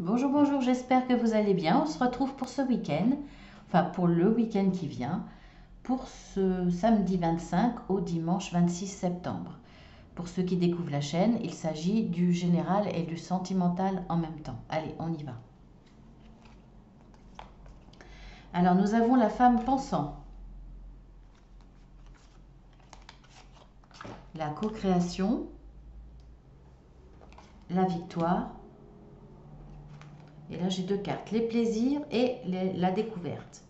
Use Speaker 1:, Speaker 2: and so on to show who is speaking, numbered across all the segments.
Speaker 1: Bonjour, bonjour, j'espère que vous allez bien. On se retrouve pour ce week-end, enfin pour le week-end qui vient, pour ce samedi 25 au dimanche 26 septembre. Pour ceux qui découvrent la chaîne, il s'agit du général et du sentimental en même temps. Allez, on y va. Alors nous avons la femme pensant, la co-création, la victoire, et là, j'ai deux cartes, les plaisirs et la découverte.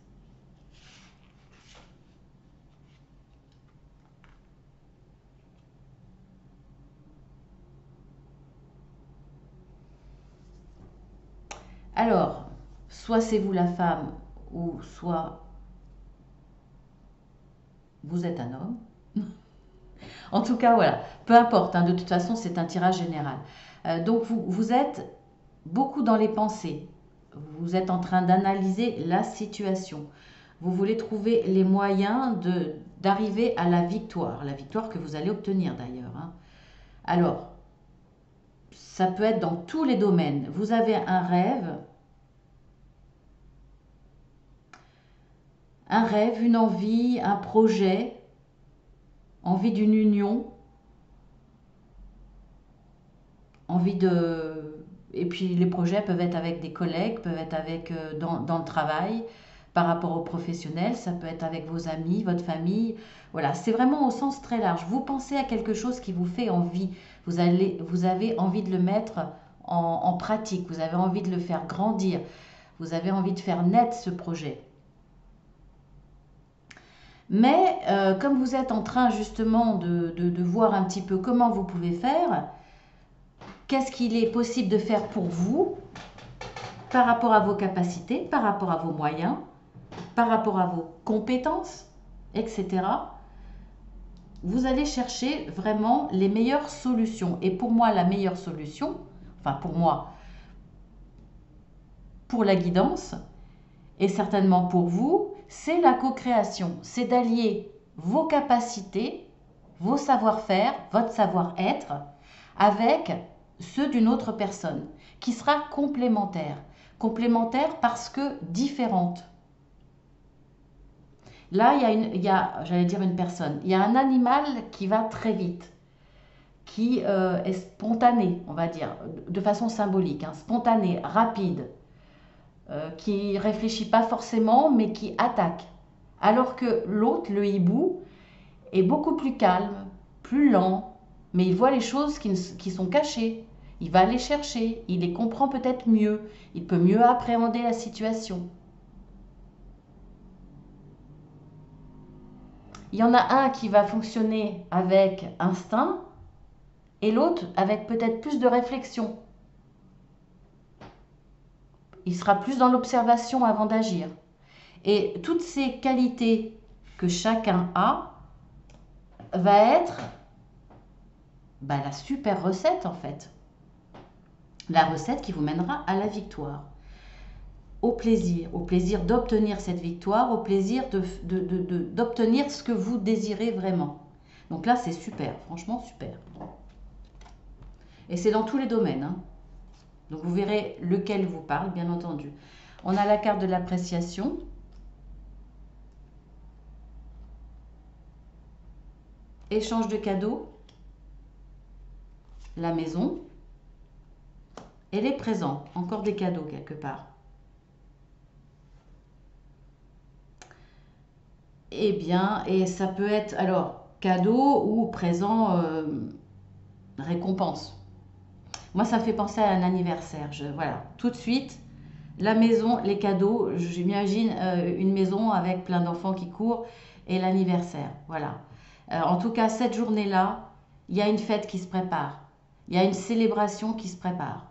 Speaker 1: Alors, soit c'est vous la femme, ou soit vous êtes un homme. en tout cas, voilà, peu importe, hein, de toute façon, c'est un tirage général. Euh, donc, vous, vous êtes beaucoup dans les pensées. Vous êtes en train d'analyser la situation. Vous voulez trouver les moyens d'arriver à la victoire, la victoire que vous allez obtenir d'ailleurs. Hein. Alors, ça peut être dans tous les domaines. Vous avez un rêve, un rêve, une envie, un projet, envie d'une union, envie de et puis les projets peuvent être avec des collègues, peuvent être avec euh, dans, le travail, par rapport aux professionnels, ça peut être avec vos amis, votre famille. Voilà, c'est vraiment au sens très large. Vous pensez à quelque chose qui vous fait envie. Vous, allez, vous avez envie de le mettre en, pratique. Vous avez envie de le faire grandir. Vous avez envie de faire naître ce projet. Mais euh, comme vous êtes en train justement de, de, voir un petit peu comment vous pouvez faire, Qu'est-ce qu'il est possible de faire pour vous par rapport à vos capacités, par rapport à vos moyens, par rapport à vos compétences, etc. Vous allez chercher vraiment les meilleures solutions. Et pour moi, la meilleure solution, enfin pour moi, pour la guidance, et certainement pour vous, c'est la co-création. C'est d'allier vos capacités, vos savoir-faire, votre savoir-être, avec ceux d'une autre personne, qui sera complémentaire. Complémentaire parce que différente. Là, il y a, il y a j'allais dire une personne, il y a un animal qui va très vite, qui euh, est spontané, on va dire, de façon symbolique, hein, spontané, rapide, euh, qui réfléchit pas forcément, mais qui attaque. Alors que l'autre, le hibou, est beaucoup plus calme, plus lent, mais il voit les choses qui sont cachées. Il va les chercher, il les comprend peut-être mieux, il peut mieux appréhender la situation. Il y en a un qui va fonctionner avec instinct et l'autre avec peut-être plus de réflexion. Il sera plus dans l'observation avant d'agir. Et toutes ces qualités que chacun a va être bah, la super recette en fait la recette qui vous mènera à la victoire. Au plaisir, au plaisir d'obtenir cette victoire, au plaisir d'obtenir ce que vous désirez vraiment. Donc là, c'est super, franchement super. Et c'est dans tous les domaines. Hein. Donc vous verrez lequel vous parle, bien entendu. On a la carte de l'appréciation. Échange de cadeaux. La maison. Et les présents, encore des cadeaux quelque part. Eh bien, et ça peut être alors cadeau ou présent euh, récompense. Moi, ça fait penser à un anniversaire. Voilà, tout de suite, la maison, les cadeaux. J'imagine euh, une maison avec plein d'enfants qui courent et l'anniversaire. Voilà. Euh, en tout cas, cette journée-là, il y a une fête qui se prépare. Il y a une célébration qui se prépare.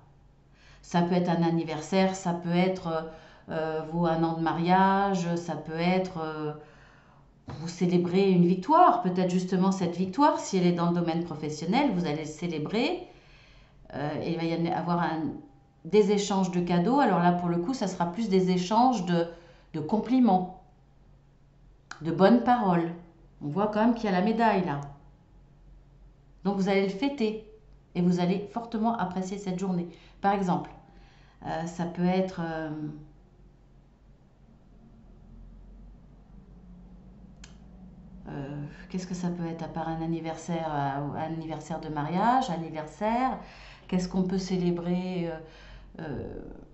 Speaker 1: Ça peut être un anniversaire, ça peut être euh, un an de mariage, ça peut être euh, vous célébrez une victoire, peut-être justement cette victoire, si elle est dans le domaine professionnel, vous allez célébrer. Euh, et il va y avoir des échanges de cadeaux. Alors là, pour le coup, ça sera plus des échanges de, de compliments, de bonnes paroles. On voit quand même qu'il y a la médaille là. Donc vous allez le fêter et vous allez fortement apprécier cette journée. Par exemple, Euh, ça peut être... Euh, qu'est-ce que ça peut être à part un anniversaire, un anniversaire de mariage, anniversaire Qu'est-ce qu'on peut célébrer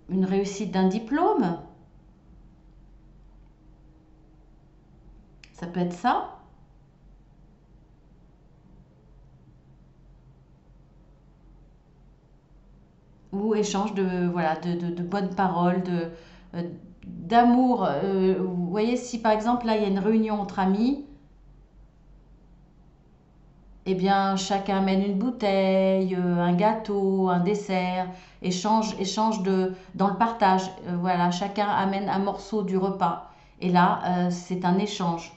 Speaker 1: Une réussite d'un diplôme? Ça peut être ça. Ou échange de, voilà, de, bonnes paroles, de, euh, d'amour. Euh, vous voyez, si par exemple là il y a une réunion entre amis, eh bien chacun amène une bouteille, euh, un gâteau, un dessert, échange, échange de, dans le partage. voilà, chacun amène un morceau du repas. Et là, c'est un échange.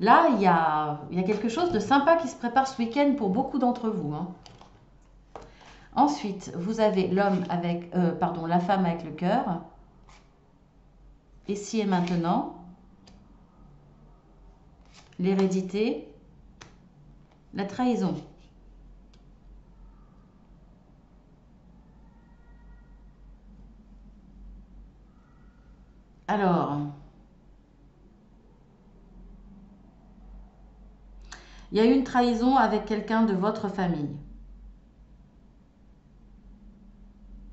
Speaker 1: Là, il y a, quelque chose de sympa qui se prépare ce week-end pour beaucoup d'entre vous. Hein. Ensuite, vous avez l'homme avec, euh, pardon, la femme avec le cœur. Ici et maintenant, l'hérédité, la trahison. Alors, Il y a eu une trahison avec quelqu'un de votre famille.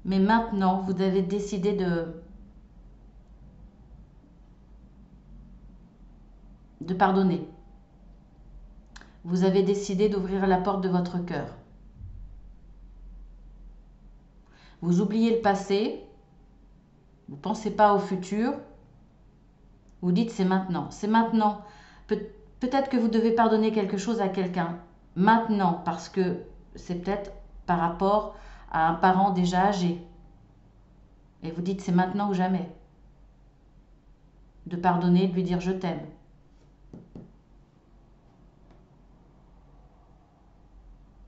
Speaker 1: Mais maintenant, vous avez décidé de, de pardonner. Vous avez décidé d'ouvrir la porte de votre cœur. Vous oubliez le passé, vous ne pensez pas au futur, vous dites c'est maintenant, c'est maintenant. Peut-être que vous devez pardonner quelque chose à quelqu'un maintenant parce que c'est peut-être par rapport à un parent déjà âgé. Et vous dites c'est maintenant ou jamais. De pardonner, de lui dire je t'aime.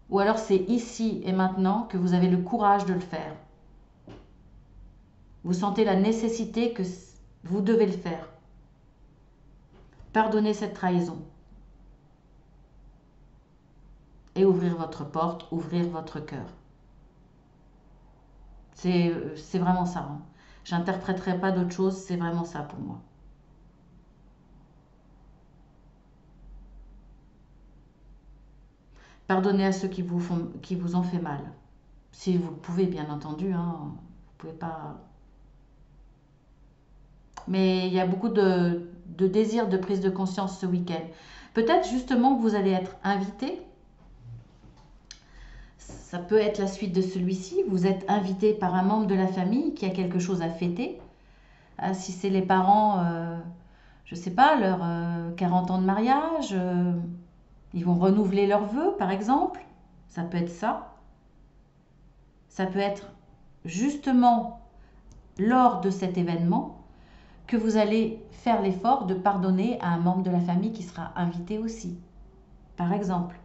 Speaker 1: Ou alors c'est ici et maintenant que vous avez le courage de le faire. Vous sentez la nécessité que vous devez le faire. Pardonnez cette trahison. Et ouvrir votre porte, ouvrir votre cœur. C'est vraiment ça. Hein. J'interpréterai pas d'autre chose, c'est vraiment ça pour moi. Pardonnez à ceux qui vous, font, qui vous ont fait mal. Si vous le pouvez, bien entendu. Hein, vous pouvez pas. Mais il y a beaucoup de, de désir de prise de conscience ce week-end. Peut-être justement que vous allez être invité. Ça peut être la suite de celui-ci. Vous êtes invité par un membre de la famille qui a quelque chose à fêter. Ah, si c'est les parents, euh, je ne sais pas, leur 40 euh, ans de mariage, euh, ils vont renouveler leurs vœux, par exemple. Ça peut être ça. Ça peut être justement lors de cet événement que vous allez faire l'effort de pardonner à un membre de la famille qui sera invité aussi, par exemple.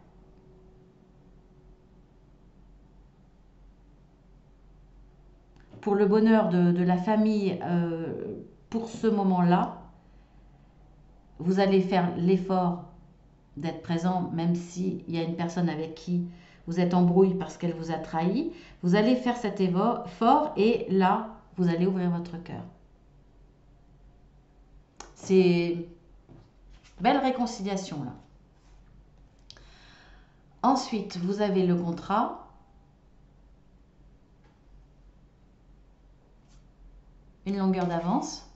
Speaker 1: Pour le bonheur de, la famille, euh, pour ce moment-là, vous allez faire l'effort d'être présent, même s'il y a une personne avec qui vous êtes en brouille parce qu'elle vous a trahi. Vous allez faire cet effort et là, vous allez ouvrir votre cœur. C'est belle réconciliation là. Ensuite, vous avez le contrat. Une longueur d'avance.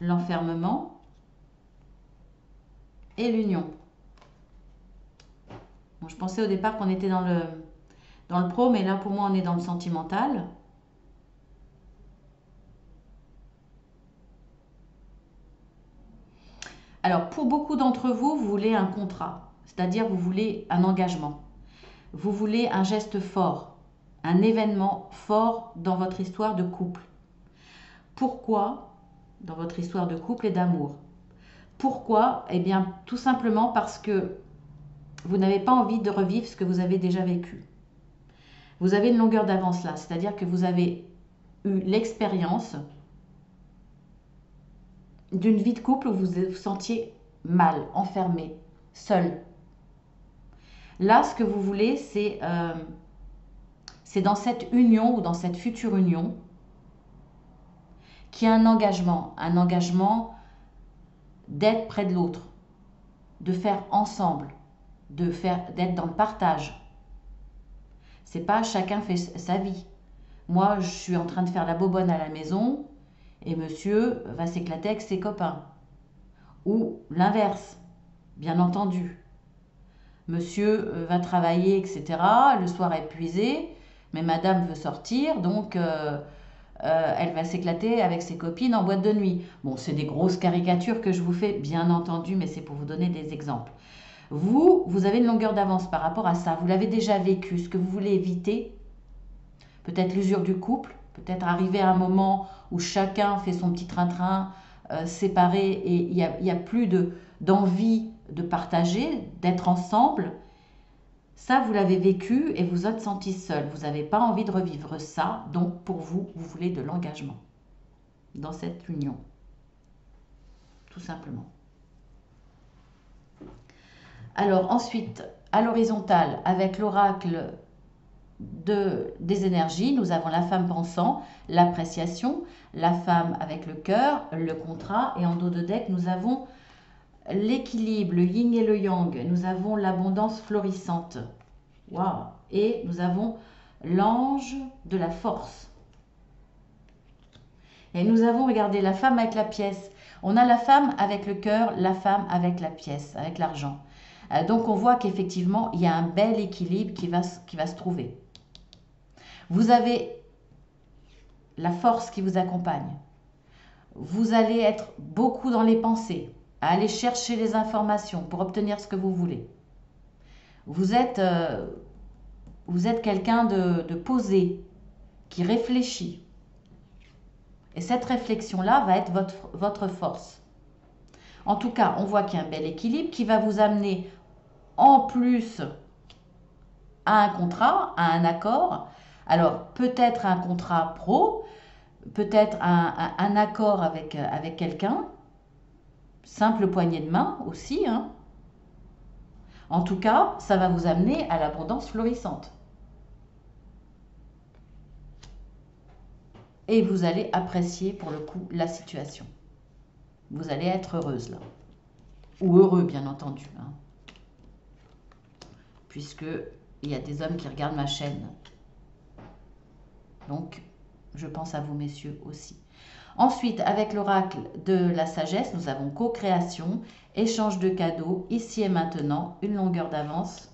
Speaker 1: L'enfermement. Et l'union. je pensais au départ qu'on était dans le, dans le pro, mais là pour moi on est dans le sentimental. Alors, pour beaucoup d'entre vous, vous voulez un contrat, c'est-à-dire vous voulez un engagement. Vous voulez un geste fort, un événement fort dans votre histoire de couple. Pourquoi dans votre histoire de couple et d'amour? Pourquoi? Eh bien, tout simplement parce que vous n'avez pas envie de revivre ce que vous avez déjà vécu. Vous avez une longueur d'avance là, c'est-à-dire que vous avez eu l'expérience d'une vie de couple où vous vous sentiez mal, enfermé, seul. Là, ce que vous voulez, c'est euh, c'est dans cette union ou dans cette future union qu'il y a un engagement, un engagement d'être près de l'autre, de faire ensemble, de faire d'être dans le partage. C'est pas chacun fait sa vie. Moi, je suis en train de faire la bobonne à la maison et monsieur va s'éclater avec ses copains. Ou l'inverse, bien entendu. Monsieur euh, va travailler, etc. Le soir épuisé, mais madame veut sortir, donc euh, euh, elle va s'éclater avec ses copines en boîte de nuit. Bon, c'est des grosses caricatures que je vous fais, bien entendu, mais c'est pour vous donner des exemples. Vous, vous avez une longueur d'avance par rapport à ça. Vous l'avez déjà vécu. Ce que vous voulez éviter, peut-être l'usure du couple, peut-être arriver à un moment où chacun fait son petit train-train euh, séparé et il n'y a, plus d'envie de partager, d'être ensemble. Ça, vous l'avez vécu et vous êtes senti seul. Vous n'avez pas envie de revivre ça. Donc, pour vous, vous voulez de l'engagement dans cette union. Tout simplement. Alors, ensuite, à l'horizontale, avec l'oracle de, des énergies, nous avons la femme pensant, l'appréciation, la femme avec le cœur, le contrat, et en dos de deck, nous avons l'équilibre, le yin et le yang, nous avons l'abondance florissante. Waouh Et nous avons l'ange de la force. Et nous avons, regardez, la femme avec la pièce. On a la femme avec le cœur, la femme avec la pièce, avec l'argent. Euh, donc on voit qu'effectivement, il y a un bel équilibre qui va, qui va se trouver. Vous avez la force qui vous accompagne. Vous allez être beaucoup dans les pensées, à aller chercher les informations pour obtenir ce que vous voulez. Vous êtes, euh, quelqu'un de, de posé, qui réfléchit. Et cette réflexion-là va être votre, force. En tout cas, on voit qu'il y a un bel équilibre qui va vous amener en plus à un contrat, à un accord. Alors, peut-être un contrat pro, peut-être un, accord avec, avec quelqu'un, simple poignée de main aussi. Hein. En tout cas, ça va vous amener à l'abondance florissante. Et vous allez apprécier pour le coup la situation. Vous allez être heureuse là. Ou heureux, bien entendu. Hein. Puisque il y a des hommes qui regardent ma chaîne. Donc, je pense à vous, messieurs, aussi. Ensuite, avec l'oracle de la sagesse, nous avons co-création, échange de cadeaux, ici et maintenant, une longueur d'avance.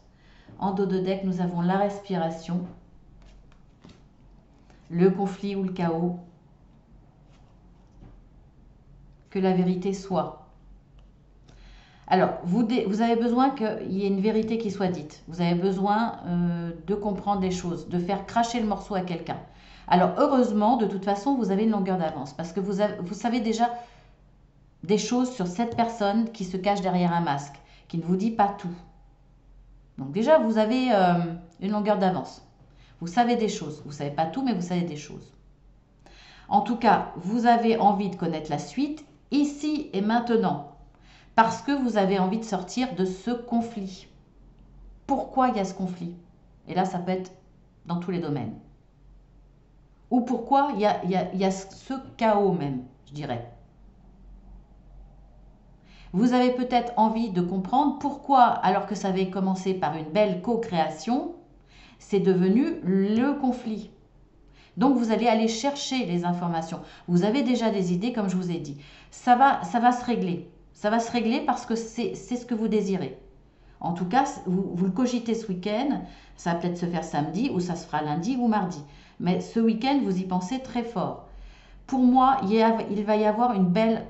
Speaker 1: En dos de deck, nous avons la respiration, le conflit ou le chaos. Que la vérité soit. Alors, vous, avez besoin qu'il y ait une vérité qui soit dite. Vous avez besoin euh, de comprendre des choses, de faire cracher le morceau à quelqu'un. Alors, heureusement, de toute façon, vous avez une longueur d'avance parce que vous, savez déjà des choses sur cette personne qui se cache derrière un masque, qui ne vous dit pas tout. Donc déjà, vous avez euh, une longueur d'avance. Vous savez des choses. Vous ne savez pas tout, mais vous savez des choses. En tout cas, vous avez envie de connaître la suite ici et maintenant parce que vous avez envie de sortir de ce conflit. Pourquoi il y a ce conflit? Et là, ça peut être dans tous les domaines. Ou pourquoi il y a, ce chaos même, je dirais. Vous avez peut-être envie de comprendre pourquoi, alors que ça avait commencé par une belle co-création, c'est devenu le conflit. Donc vous allez aller chercher les informations. Vous avez déjà des idées, comme je vous ai dit. Ça va, ça va se régler. Ça va se régler parce que c'est ce que vous désirez. En tout cas, vous, le cogitez ce week-end, ça va peut-être se faire samedi ou ça se fera lundi ou mardi. Mais ce week-end, vous y pensez très fort. Pour moi, il, va y avoir une belle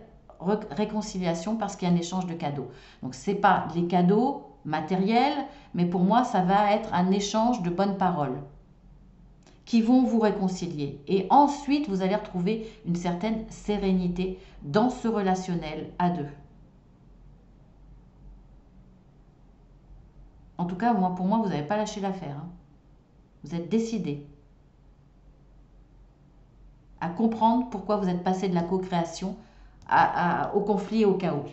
Speaker 1: réconciliation parce qu'il y a un échange de cadeaux. Donc, ce n'est pas les cadeaux matériels, mais pour moi, ça va être un échange de bonnes paroles qui vont vous réconcilier. Et ensuite, vous allez retrouver une certaine sérénité dans ce relationnel à deux. En tout cas, moi, pour moi, vous n'avez pas lâché l'affaire. Hein. Vous êtes décidé à comprendre pourquoi vous êtes passé de la co-création au conflit et au chaos.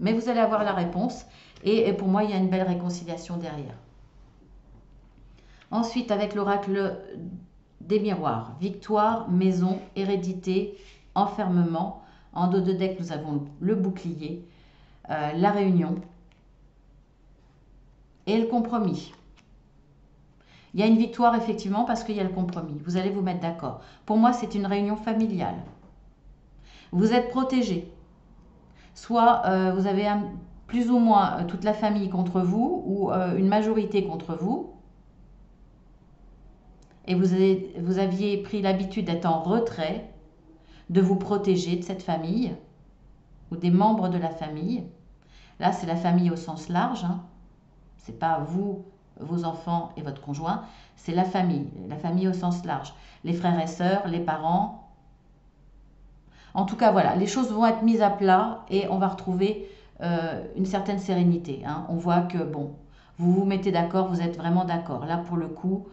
Speaker 1: Mais vous allez avoir la réponse et, pour moi, il y a une belle réconciliation derrière. Ensuite, avec l'oracle des miroirs, victoire, maison, hérédité, enfermement. En dos de deck, nous avons le bouclier, euh, la réunion et le compromis. Il y a une victoire effectivement parce qu'il y a le compromis. Vous allez vous mettre d'accord. Pour moi, c'est une réunion familiale. Vous êtes protégé. Soit euh, vous avez plus ou moins euh, toute la famille contre vous ou une majorité contre vous. Et vous, vous aviez pris l'habitude d'être en retrait de vous protéger de cette famille ou des membres de la famille. Là, c'est la famille au sens large. Hein. Ce n'est pas vous, vos enfants et votre conjoint, c'est la famille, la famille au sens large. Les frères et sœurs, les parents. En tout cas, voilà, les choses vont être mises à plat et on va retrouver euh, une certaine sérénité. Hein. On voit que, bon, vous vous mettez d'accord, vous êtes vraiment d'accord. Là, pour le coup,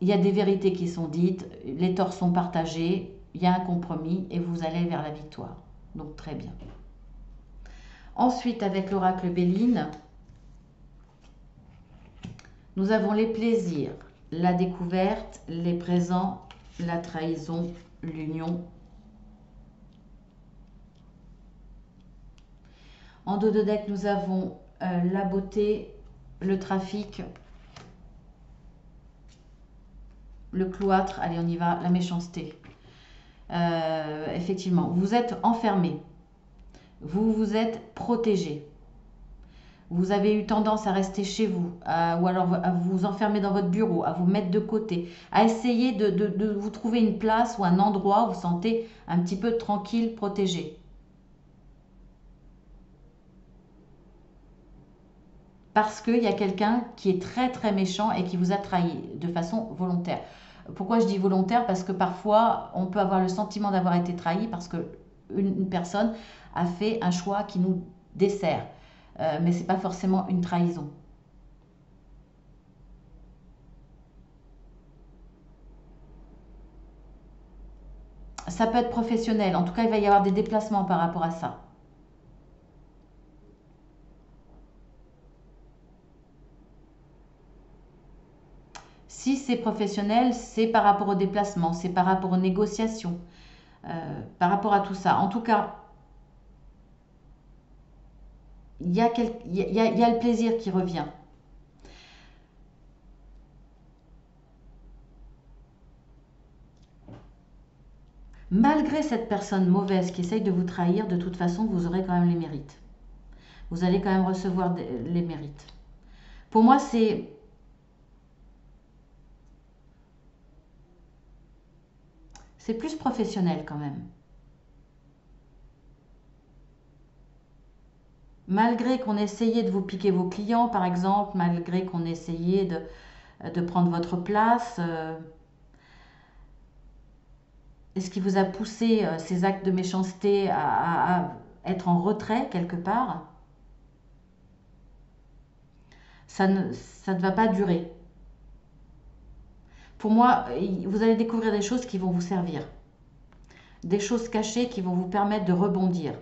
Speaker 1: il y a des vérités qui sont dites, les torts sont partagés, il y a un compromis et vous allez vers la victoire. Donc très bien. Ensuite, avec l'oracle Béline, nous avons les plaisirs, la découverte, les présents, la trahison, l'union. En dos de deck, nous avons euh, la beauté, le trafic, le cloître, allez on y va, la méchanceté. Euh, effectivement, vous êtes enfermé, vous vous êtes protégé. Vous avez eu tendance à rester chez vous, ou alors à vous enfermer dans votre bureau, à vous mettre de côté, à essayer de, vous trouver une place ou un endroit où vous vous sentez un petit peu tranquille, protégé. Parce qu'il y a quelqu'un qui est très très méchant et qui vous a trahi de façon volontaire. Pourquoi je dis volontaire? Parce que parfois, on peut avoir le sentiment d'avoir été trahi parce qu'une personne a fait un choix qui nous dessert. Euh, mais ce n'est pas forcément une trahison. Ça peut être professionnel. En tout cas, il va y avoir des déplacements par rapport à ça. Si c'est professionnel, c'est par rapport au déplacement, c'est par rapport aux négociations, euh, par rapport à tout ça. En tout cas, il y, a le plaisir qui revient. Malgré cette personne mauvaise qui essaye de vous trahir, de toute façon, vous aurez quand même les mérites. Vous allez quand même recevoir les mérites. Pour moi, c'est C'est plus professionnel quand même. Malgré qu'on essayait de vous piquer vos clients, par exemple, malgré qu'on essayait de, de, prendre votre place, euh, est-ce qui vous a poussé euh, ces actes de méchanceté à, être en retrait quelque part? Ça ne, ça ne va pas durer pour moi, vous allez découvrir des choses qui vont vous servir. Des choses cachées qui vont vous permettre de rebondir.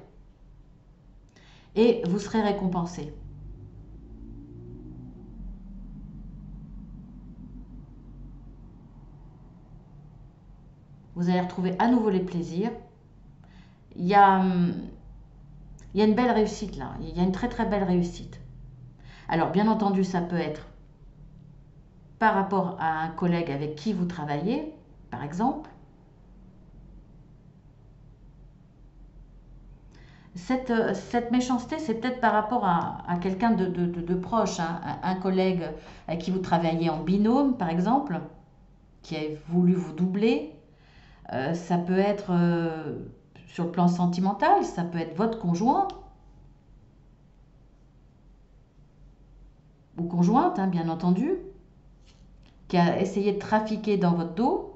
Speaker 1: Et vous serez récompensé. Vous allez retrouver à nouveau les plaisirs. Il y a, il y une belle réussite là. Il y a une très très belle réussite. Alors bien entendu, ça peut être par rapport à un collègue avec qui vous travaillez, par exemple. Cette, cette méchanceté, c'est peut-être par rapport à, quelqu'un de, proche, hein, un collègue avec qui vous travaillez en binôme, par exemple, qui a voulu vous doubler. Euh, ça peut être euh, sur le plan sentimental, ça peut être votre conjoint ou conjointe, hein, bien entendu qui a essayé de trafiquer dans votre dos,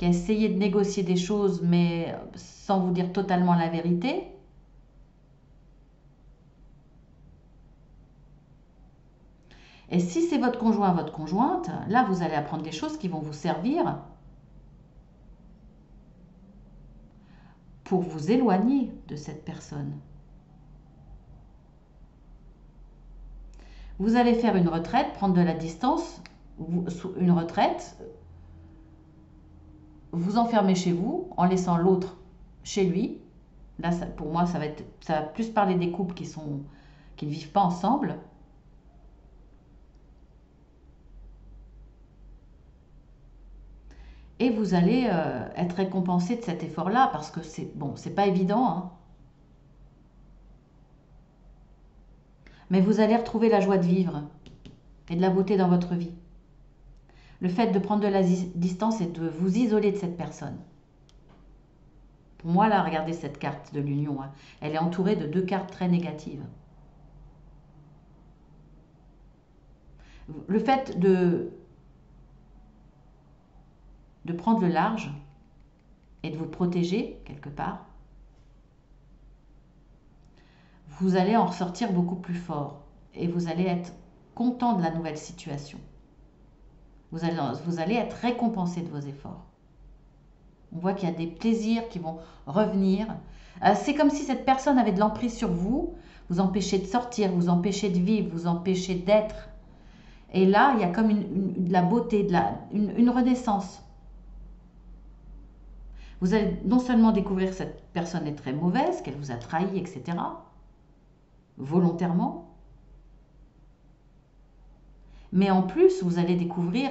Speaker 1: qui a de négocier des choses mais sans vous dire totalement la vérité. Et si c'est votre conjoint, votre conjointe, là, vous allez apprendre des choses qui vont vous servir pour vous éloigner de cette personne. Vous allez faire une retraite, prendre de la distance, une retraite, vous enfermez chez vous en laissant l'autre chez lui. Là, pour moi, ça va, ça plus parler des couples qui sont qui ne vivent pas ensemble. Et vous allez euh, être récompensé de cet effort-là parce que c'est bon, c'est pas évident. Hein. Mais vous allez retrouver la joie de vivre et de la beauté dans votre vie. Le fait de prendre de la distance et de vous isoler de cette personne. Pour moi, là, regardez cette carte de l'union. Hein. Elle est entourée de deux cartes très négatives. Le fait de de prendre le large et de vous protéger quelque part, vous allez en ressortir beaucoup plus fort et vous allez être content de la nouvelle situation. Vous allez, vous allez être récompensé de vos efforts. On voit qu'il y a des plaisirs qui vont revenir. Euh, c'est comme si cette personne avait de l'emprise sur vous, vous empêchez de sortir, vous empêchez de vivre, vous empêchez d'être. Et là, il y a comme une, de la beauté, de la, une renaissance. Vous allez non seulement découvrir que cette personne est très mauvaise, qu'elle vous a trahi, etc., volontairement, mais en plus, vous allez découvrir,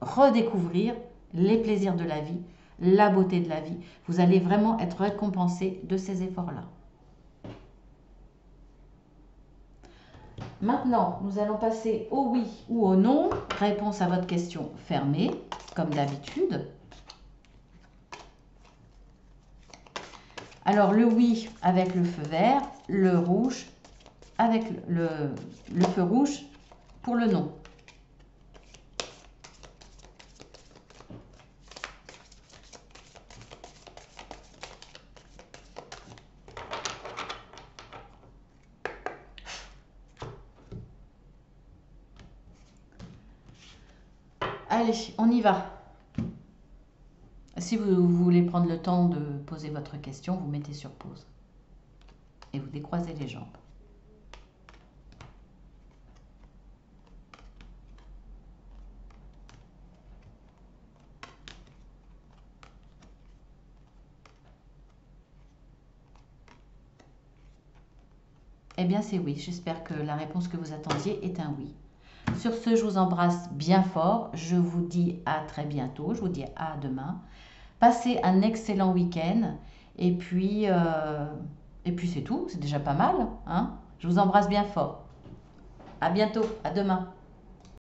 Speaker 1: redécouvrir les plaisirs de la vie, la beauté de la vie. Vous allez vraiment être récompensé de ces efforts-là. Maintenant, nous allons passer au oui ou au non. Réponse à votre question fermée, comme d'habitude. Alors le oui avec le feu vert, le rouge avec le, feu rouge pour le non. Allez, on y va. Si vous, voulez prendre le temps de poser votre question, vous mettez sur pause et vous décroisez les jambes. Eh bien, c'est oui. J'espère que la réponse que vous attendiez est un oui. Sur ce, je vous embrasse bien fort. Je vous dis à très bientôt. Je vous dis à demain. Passez un excellent week-end. Et puis, euh, puis c'est tout. C'est déjà pas mal. Hein Je vous embrasse bien fort. À bientôt. À demain.